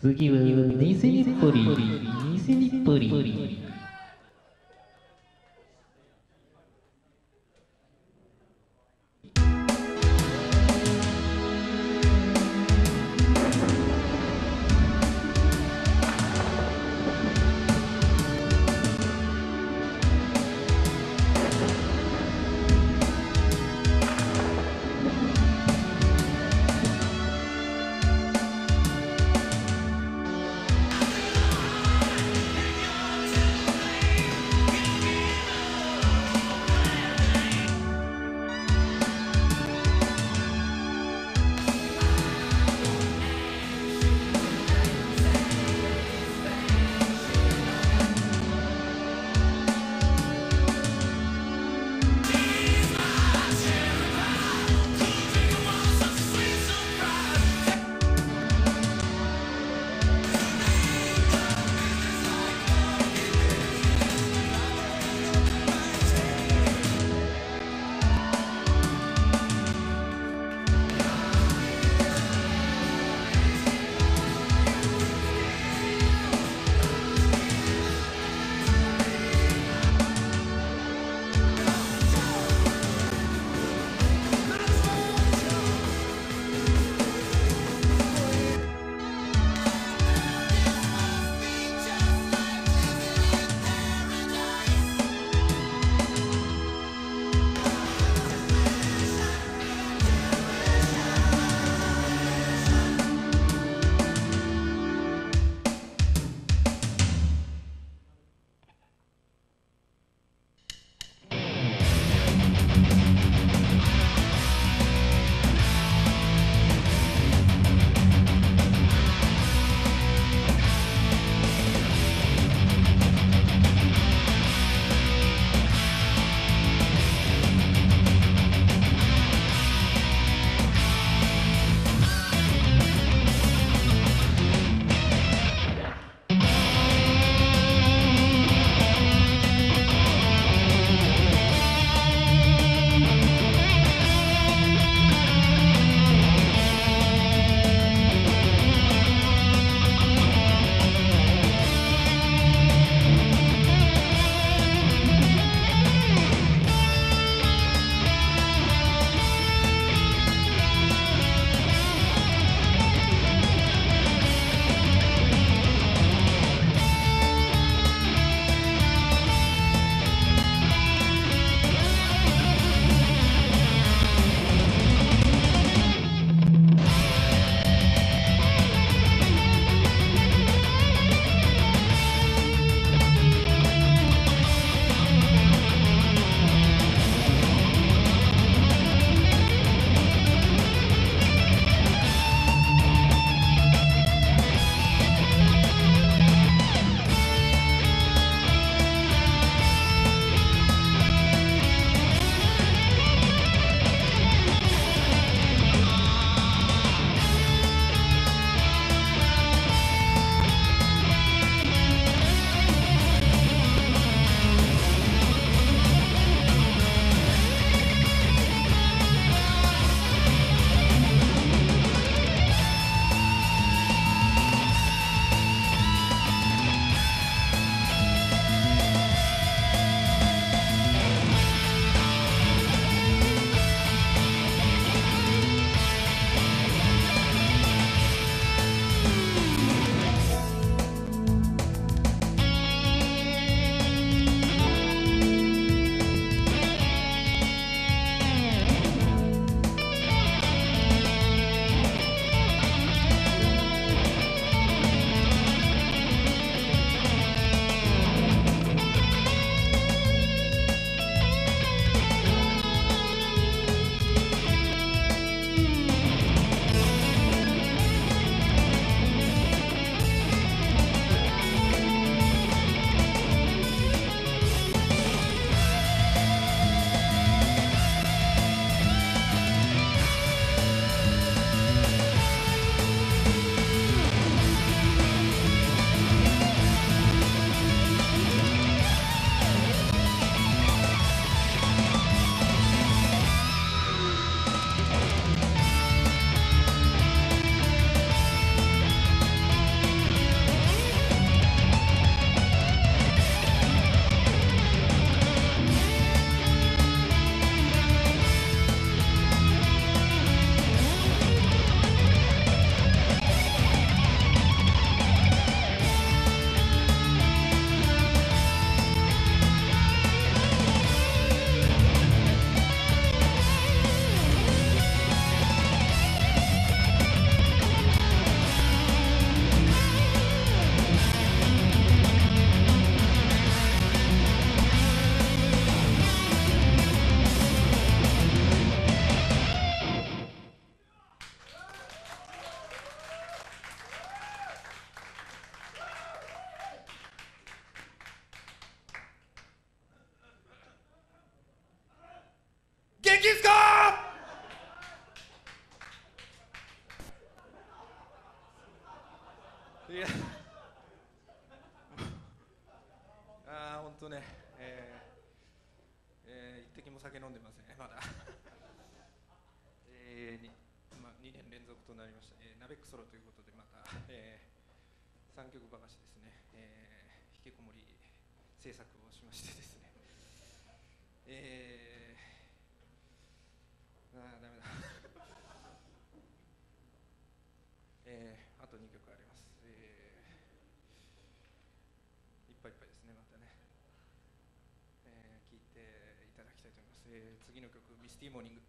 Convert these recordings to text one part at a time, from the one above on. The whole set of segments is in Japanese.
次はニセニッポリニセニッポリいや。ああ本当ね。えー、えー、一滴も酒飲んでません。まだ。えー、にまあ2年連続となりました、えー、ナベックソロということでまた、えー、三曲ばかしですね、えー、引きこもり制作をしましてですね。えー、ああダメだえー、あと2曲あります、えー、いっぱいいっぱいですねまたね、えー、聞いていただきたいと思います、えー、次の曲「ミスティーモーニング」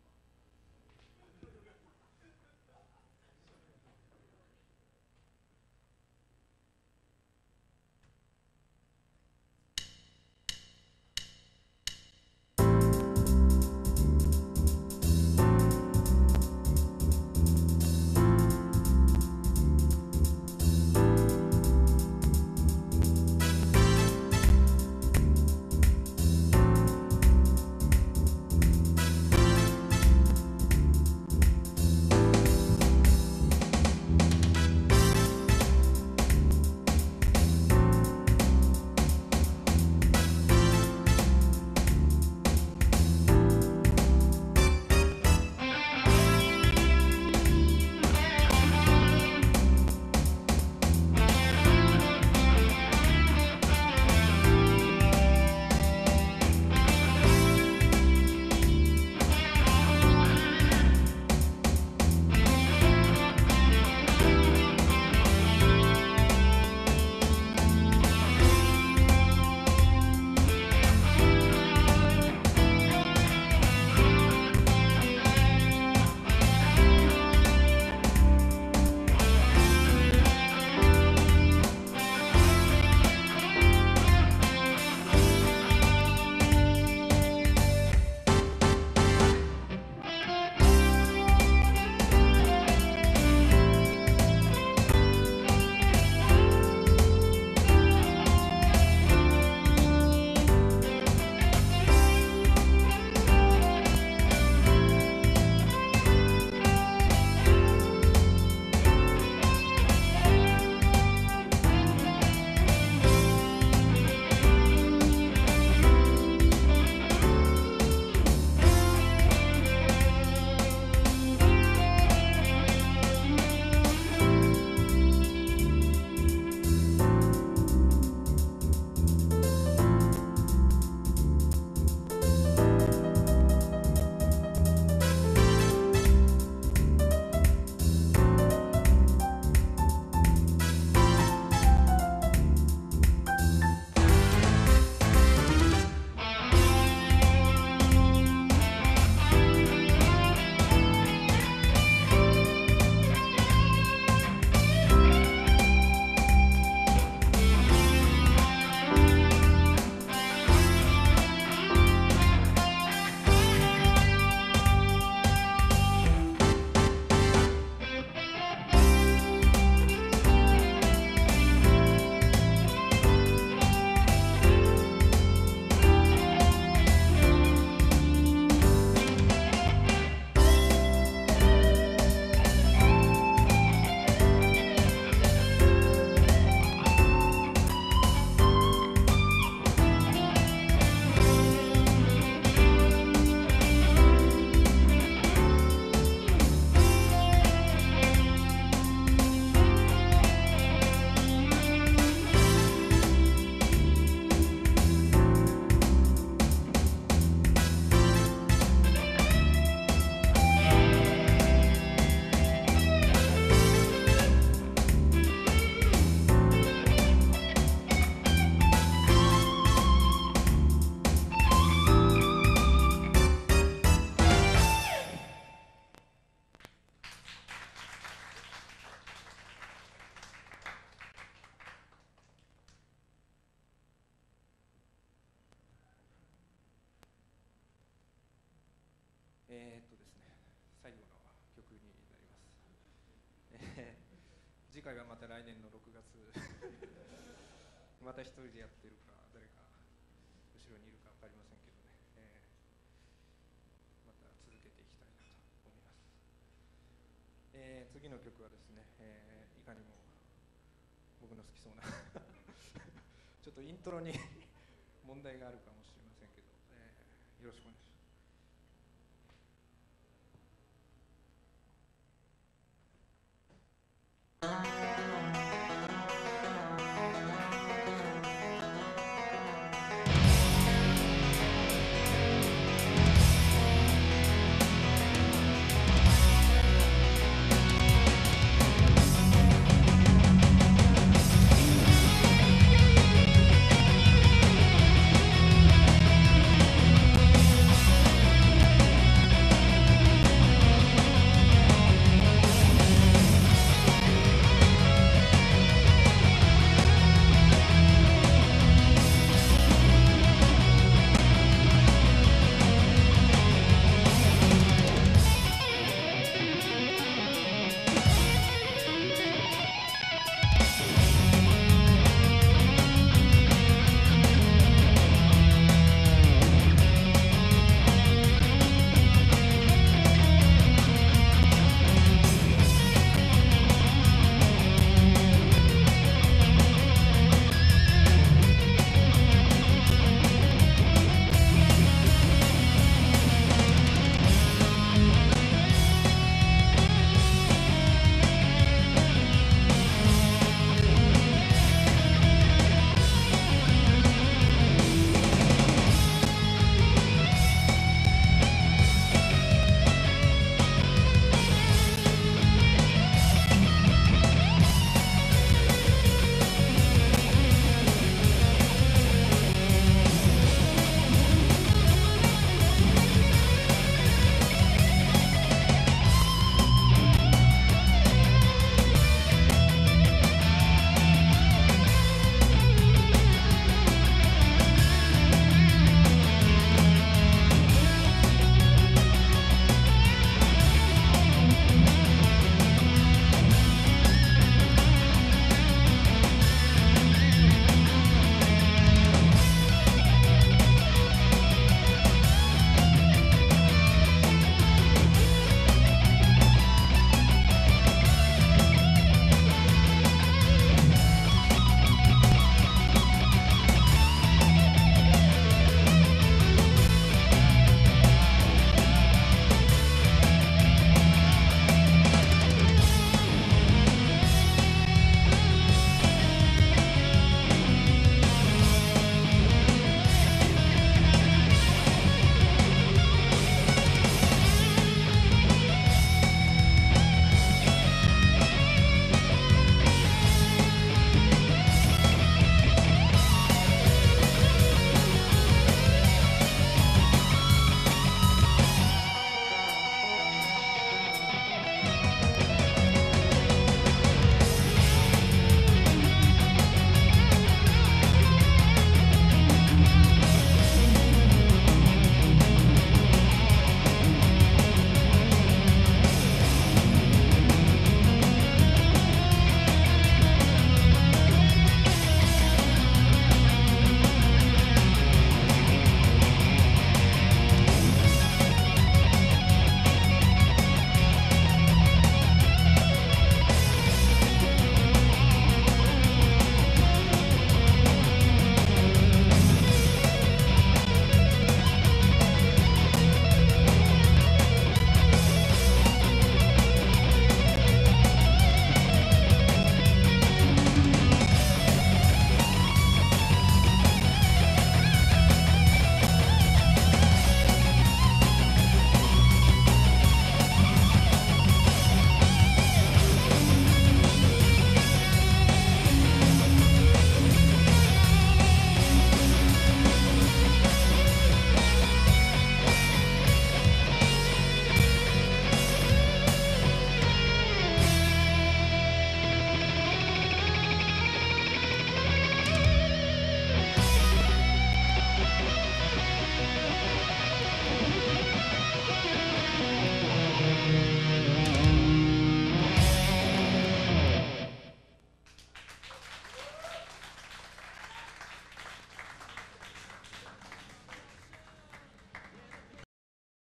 次回はまた来年の6月。また一人でやってるか誰か後ろにいるか分かりませんけどね、えーまた続けていきたいなと思います、えー次の曲はですね、えーいかにも僕の好きそうな。ちょっとイントロに問題があるかもしれませんけど、えーよろしくお願いします。